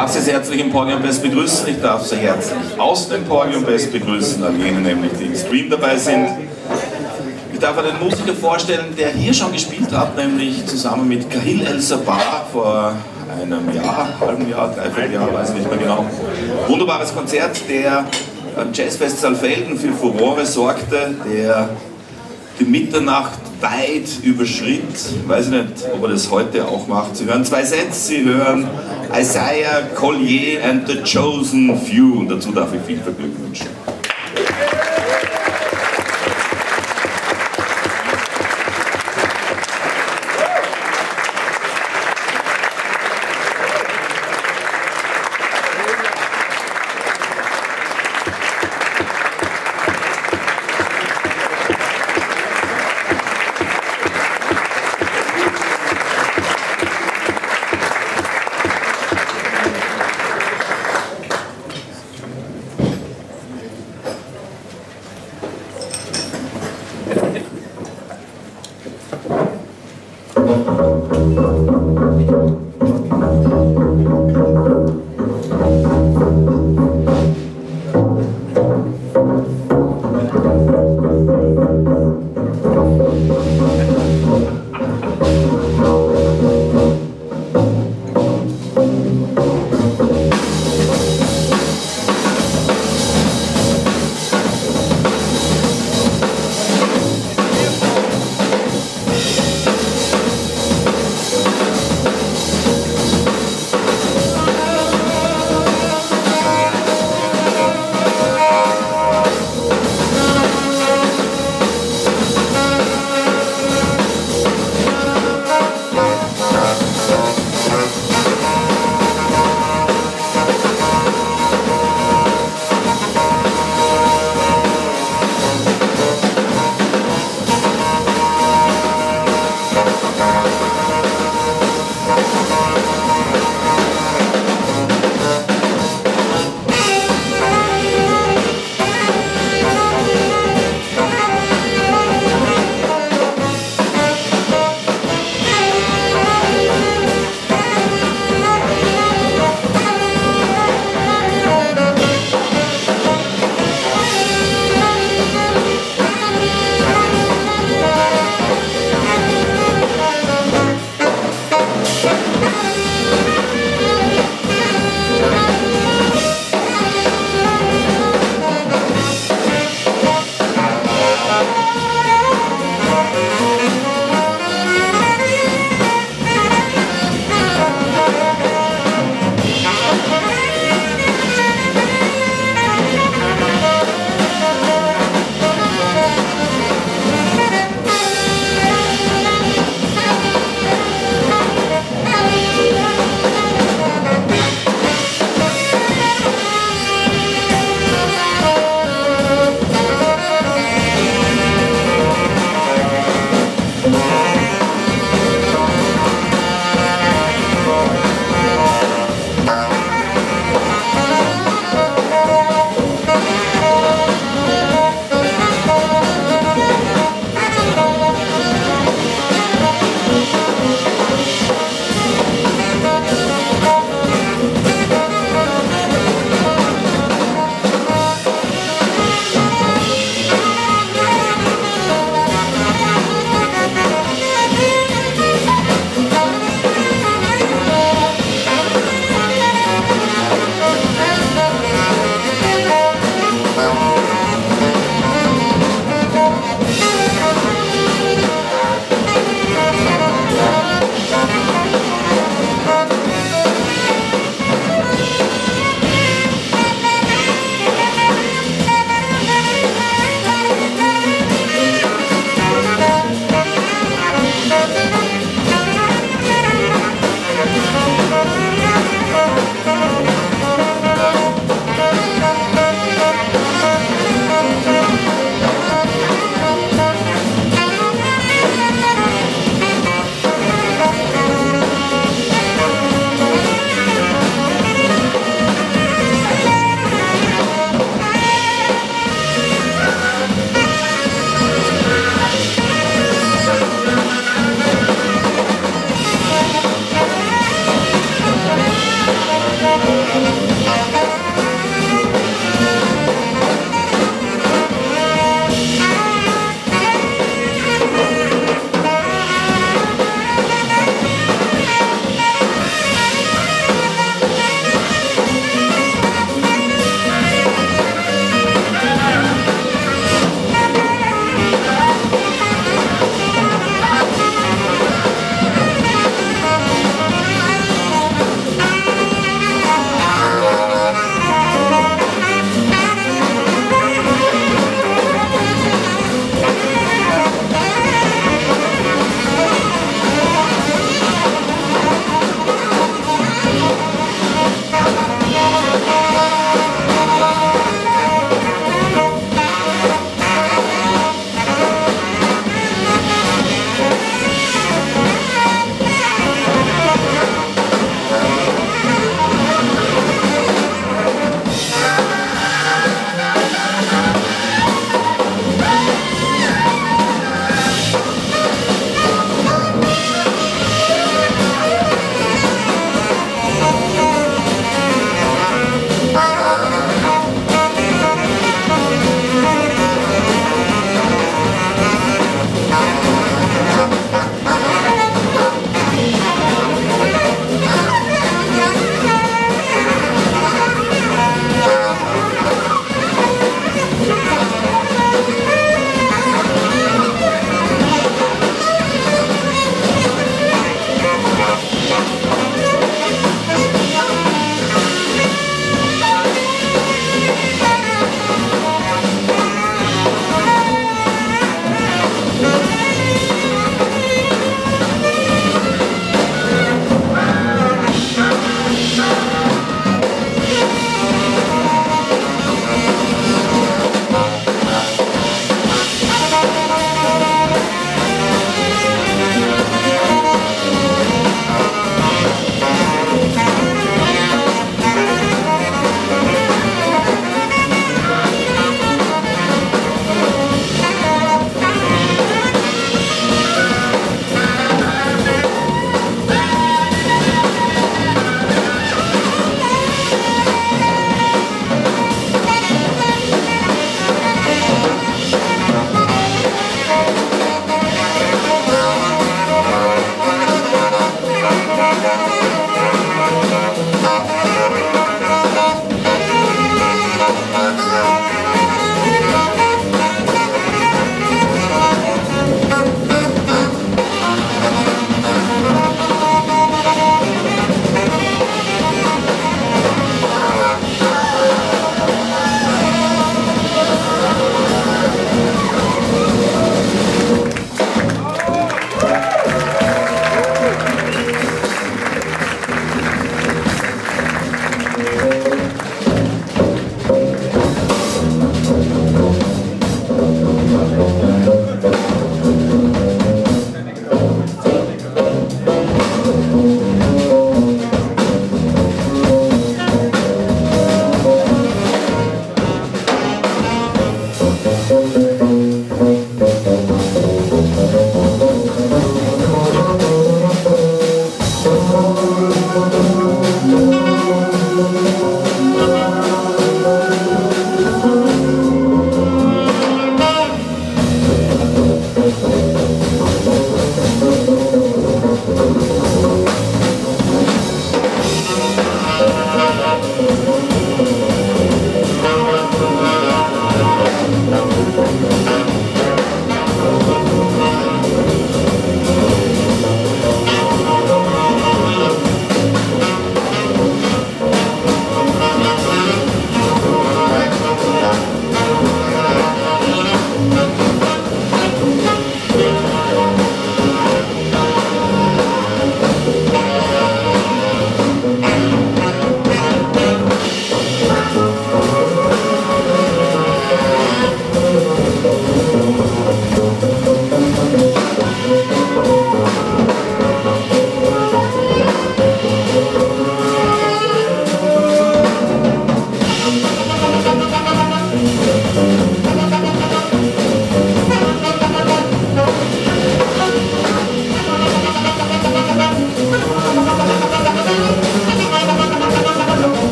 darf Sie sehr herzlich im Podiumbest begrüßen. Ich darf Sie herzlich aus dem Podiumbest begrüßen, an jenen nämlich, die im Stream dabei sind. Ich darf einen Musiker vorstellen, der hier schon gespielt hat, nämlich zusammen mit Kahil El Sabah vor einem Jahr, halben Jahr, dreiviertel Jahr, weiß ich nicht mehr genau. Wunderbares Konzert, der am Jazzfest Saalfelden für Furore sorgte, der die Mitternacht weit überschritt. Ich weiß nicht, ob er das heute auch macht. Sie hören zwei Sätze, Sie hören Isaiah Collier and the Chosen Few und dazu darf ich viel Vergnügen wünschen.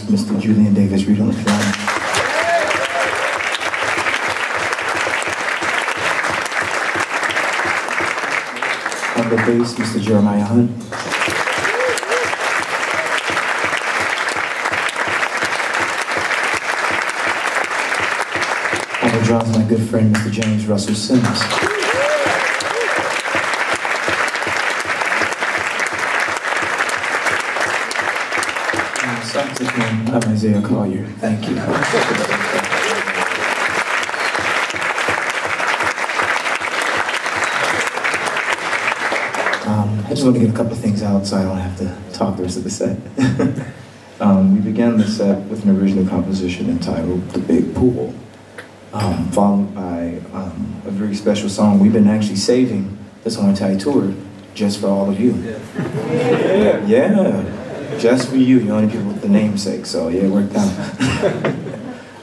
For Mr. Julian Davis Reed on the piano. On the bass, Mr. Jeremiah Hunt. On the drums, my good friend, Mr. James Russell Sims. Isaiah Collier. Thank you. Um, I just want to get a couple of things out so I don't have to talk the rest of the set. um, we began the set with an original composition entitled The Big Pool, um, followed by um, a very special song we've been actually saving this whole entire tour just for all of you. Yeah. yeah just for you. You're only people with the namesake, so yeah, it worked out.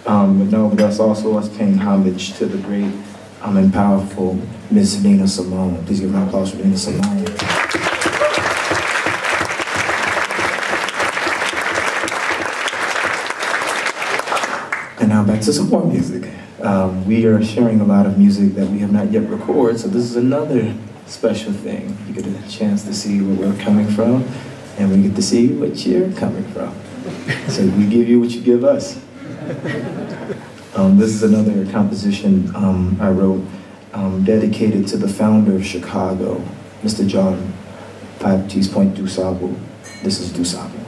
um, but no, but that's also us paying homage to the great um, and powerful Miss Nina Simone. Please give an applause for Nina Simone. And now back to some more music. Um, we are sharing a lot of music that we have not yet recorded, so this is another special thing. You get a chance to see where we're coming from and we get to see what you're coming from. So we give you what you give us. Um, this is another composition um, I wrote um, dedicated to the founder of Chicago, Mr. John Baptiste Point DuSable. This is DuSable.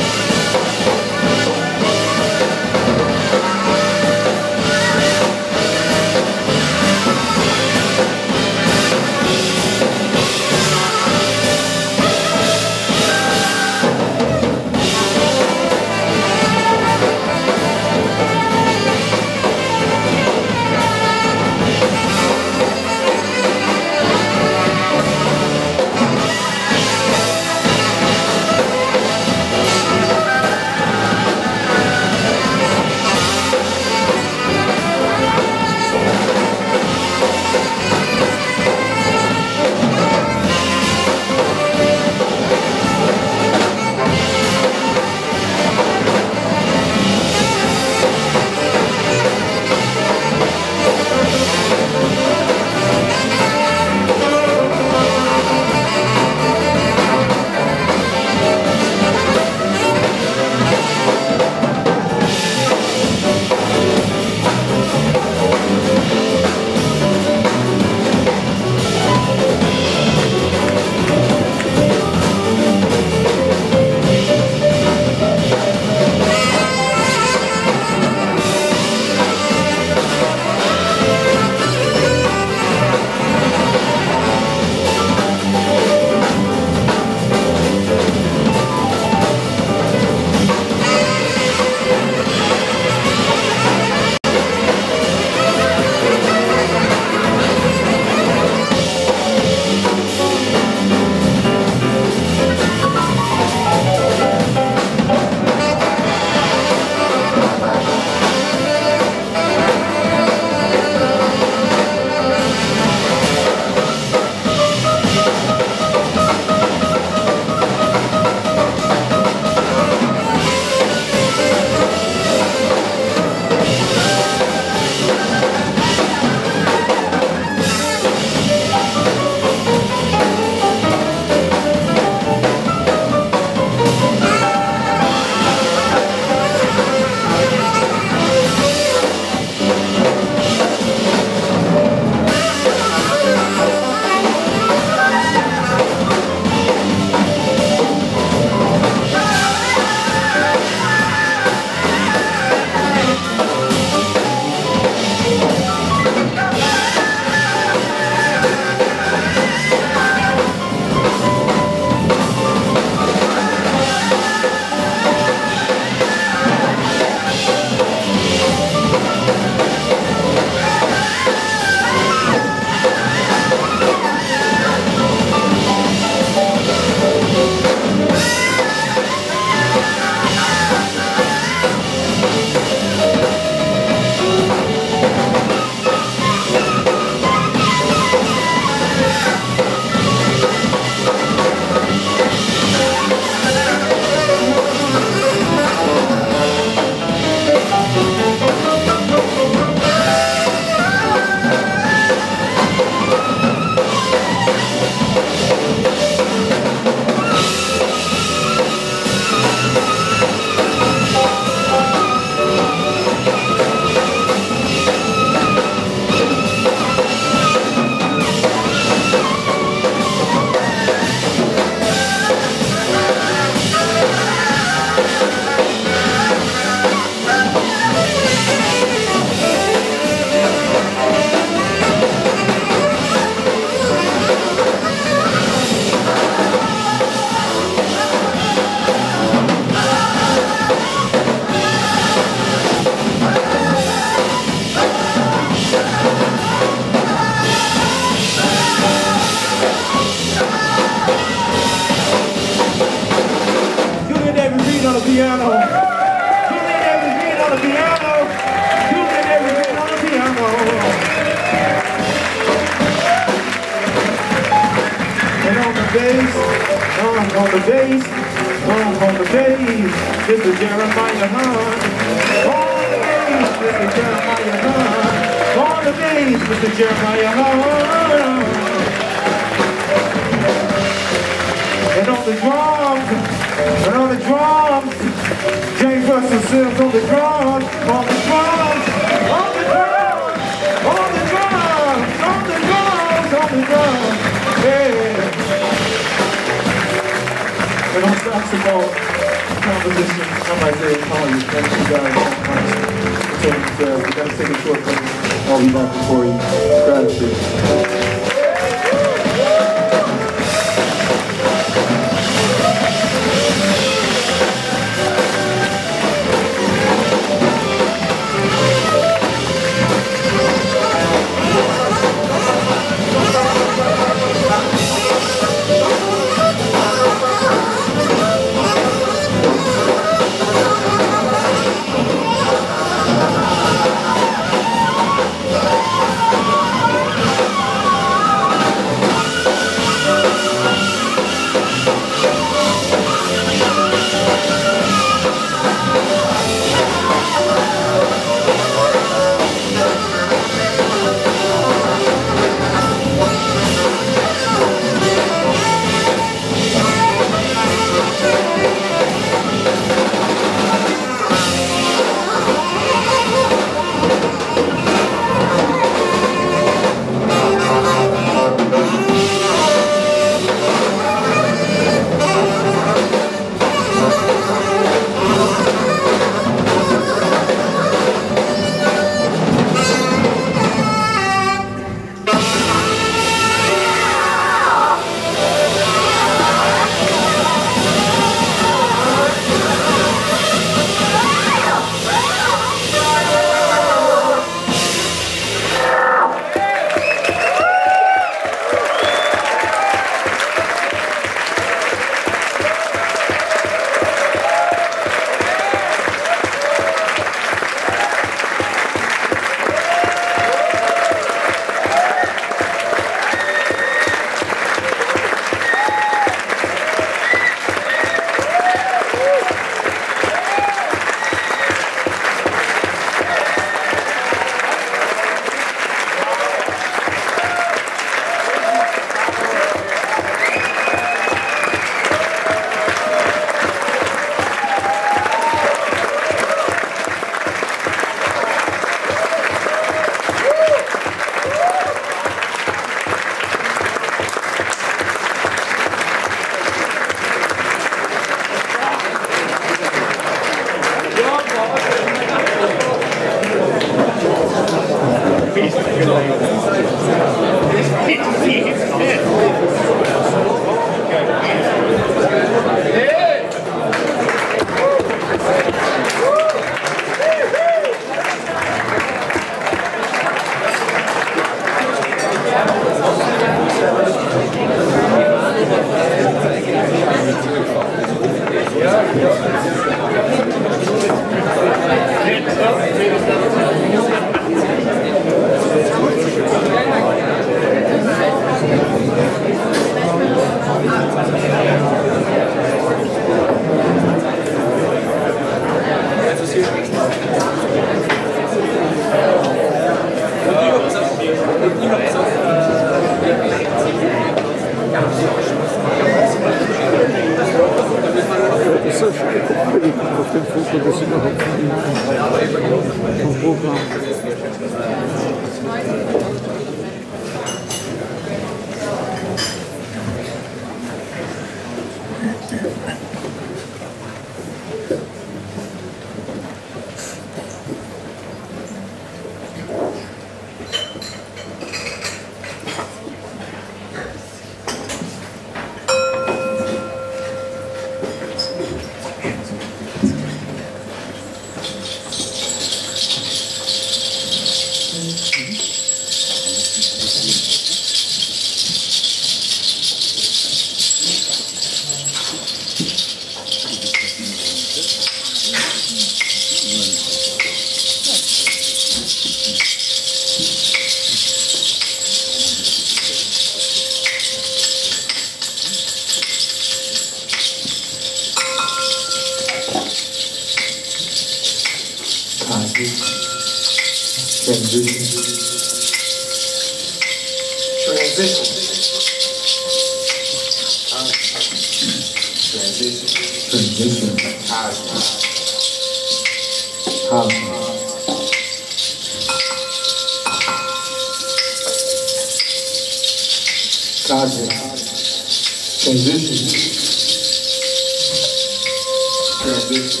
Transition.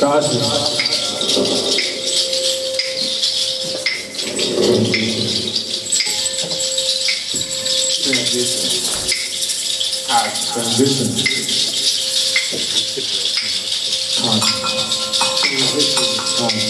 Cosmic. Transition. Transition. Transition.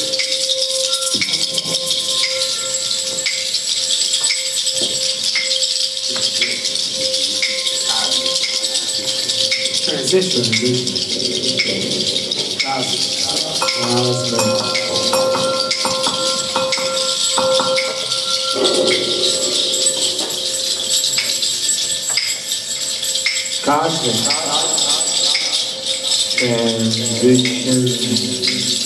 Krishna and Vishnu. Thousands. Thousands. Cosmic and Vishnu.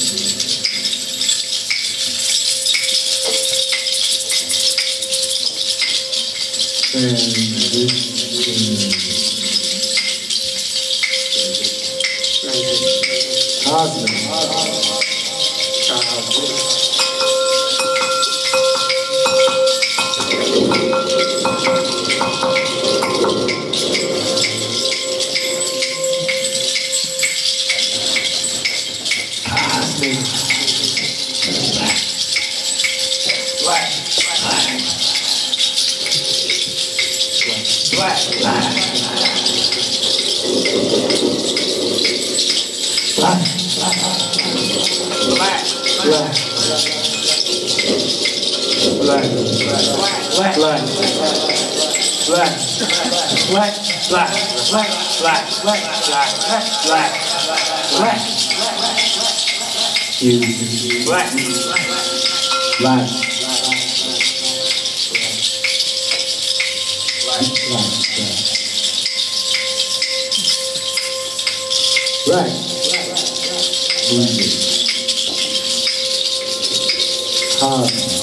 Black, black. Right. Blended. 嗯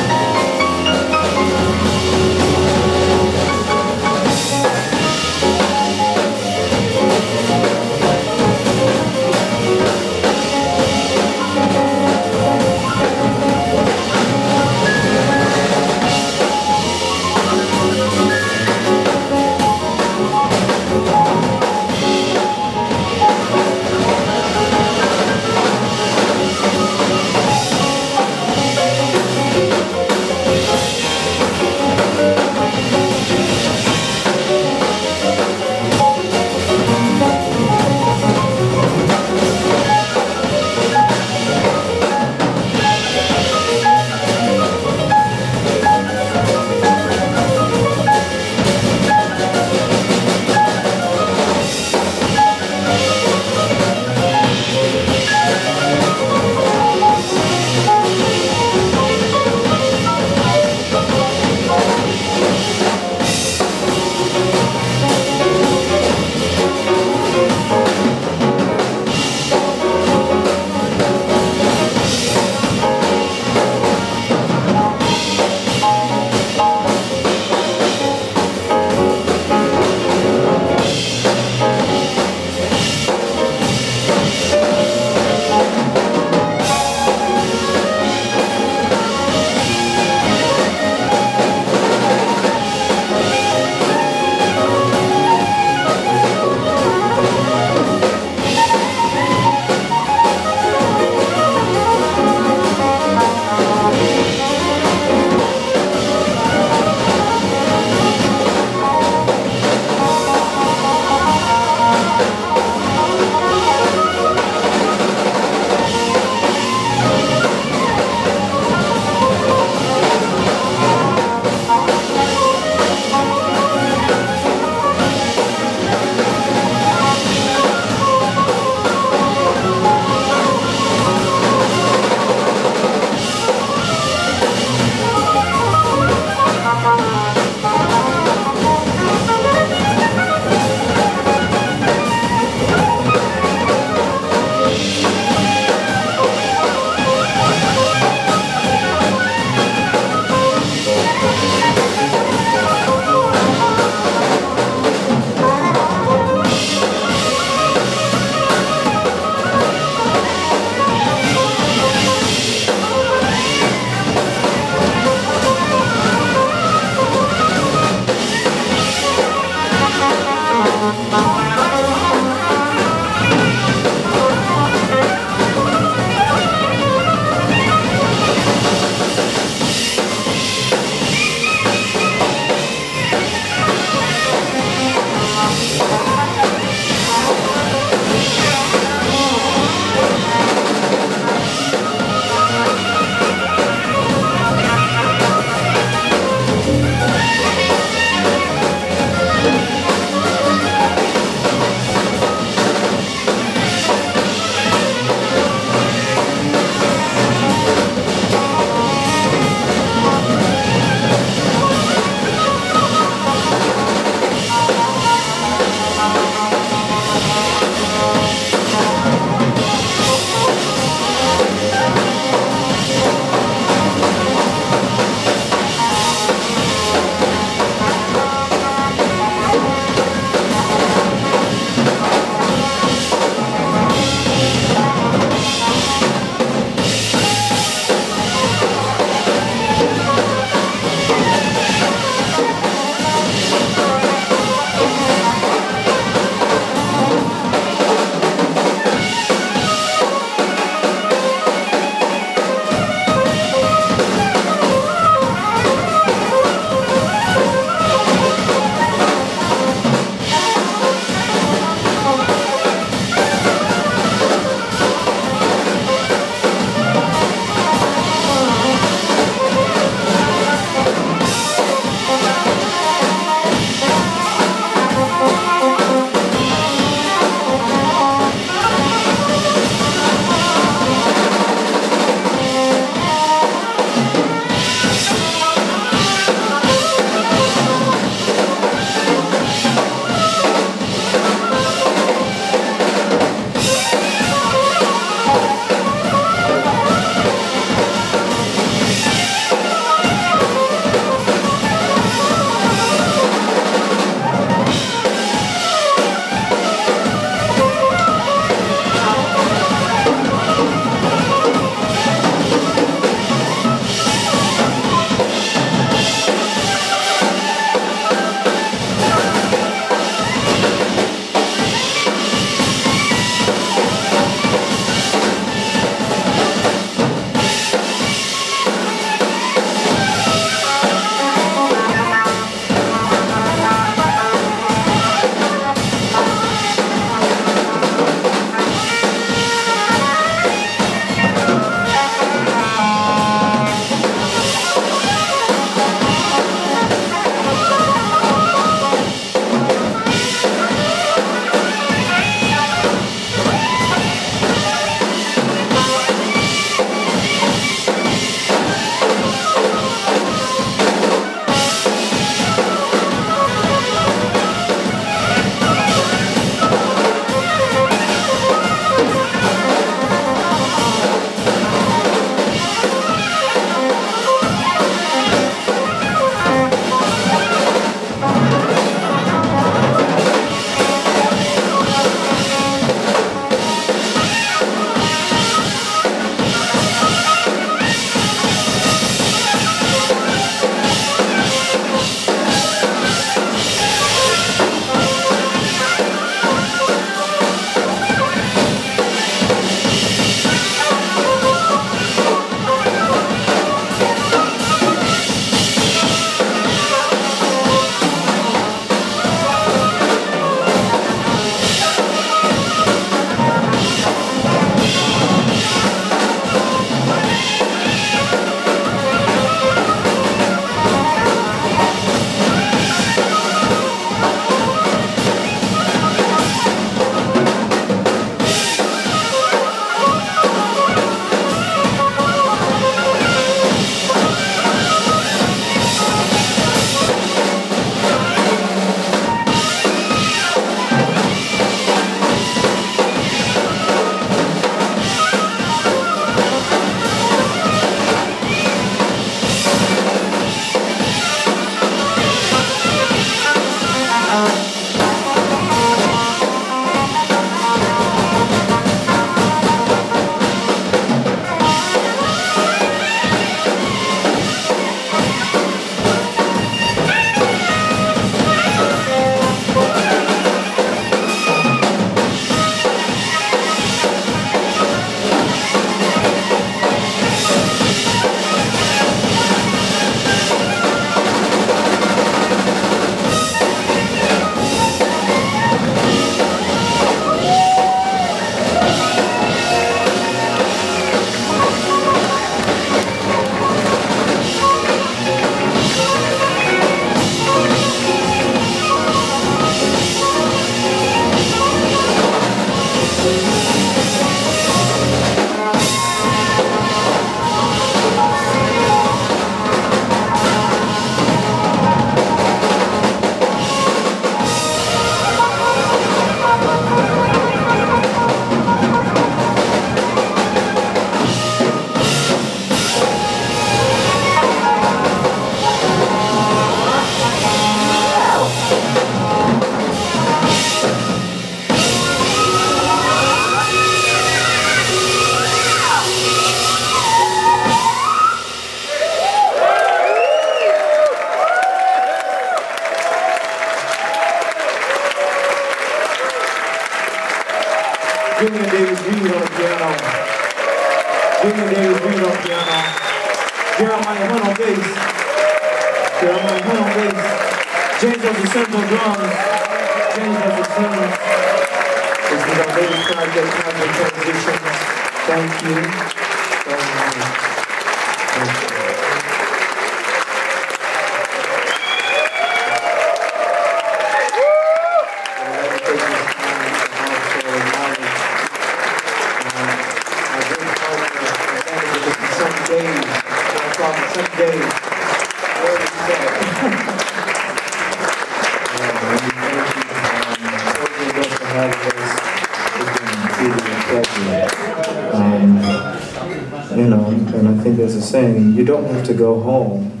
go home.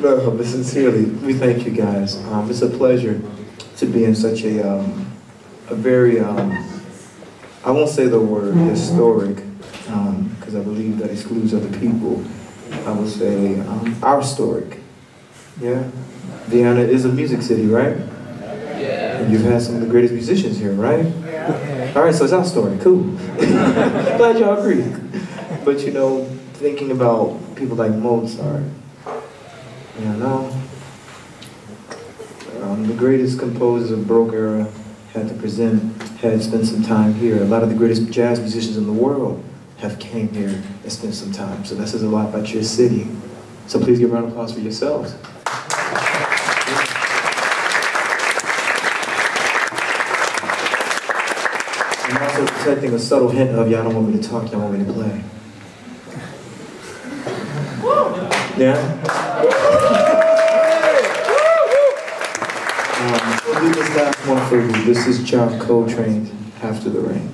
no, but sincerely, we thank you guys. Um, it's a pleasure to be in such a, um, a very, um, I won't say the word historic, because I believe that excludes other people. I will say um, our historic. Yeah? Vienna is a music city, right? Yeah. And you've had some of the greatest musicians here, right? All right, so it's our story. Cool. Glad y'all agree. But you know, thinking about people like Mozart, you know, um, the greatest composers of Baroque era had to present, had spent some time here. A lot of the greatest jazz musicians in the world have came here and spent some time. So that says a lot about your city. So please give a round of applause for yourselves. Detecting a subtle hint of y'all don't want me to talk, y'all want me to play. Yeah? Um, we'll do this last one for you. This is John Coltrane, After the Rain.